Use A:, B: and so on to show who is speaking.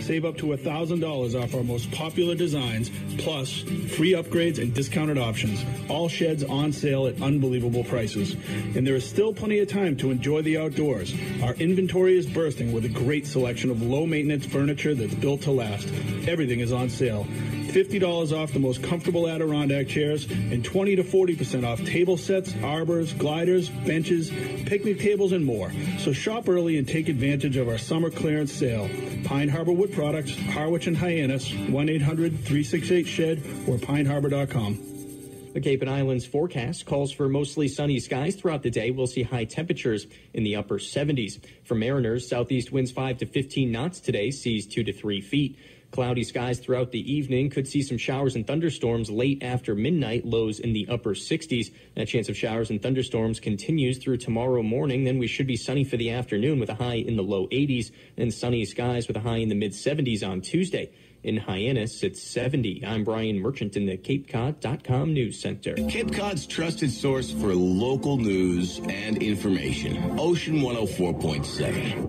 A: Save up to $1,000 off our most popular designs, plus free upgrades and discounted options. All sheds on sale at unbelievable prices. And there is still plenty of time to enjoy the outdoors. Our inventory is bursting with a great selection of low maintenance furniture that's built to last. Everything is on sale. $50 off the most comfortable Adirondack chairs and 20 to 40% off table sets, arbors, gliders, benches, picnic tables, and more. So shop early and take advantage of our summer clearance sale. Pine Harbor Wood Products, Harwich and Hyannis, 1-800-368-SHED or pineharbor.com.
B: The Cape and Islands forecast calls for mostly sunny skies throughout the day. We'll see high temperatures in the upper 70s. For mariners, southeast winds 5 to 15 knots today, seas 2 to 3 feet. Cloudy skies throughout the evening. Could see some showers and thunderstorms late after midnight, lows in the upper 60s. That chance of showers and thunderstorms continues through tomorrow morning. Then we should be sunny for the afternoon with a high in the low 80s and sunny skies with a high in the mid 70s on Tuesday. In Hyannis, it's 70. I'm Brian Merchant in the CapeCod.com News Center.
C: Cape Cod's trusted source for local news and information. Ocean 104.7.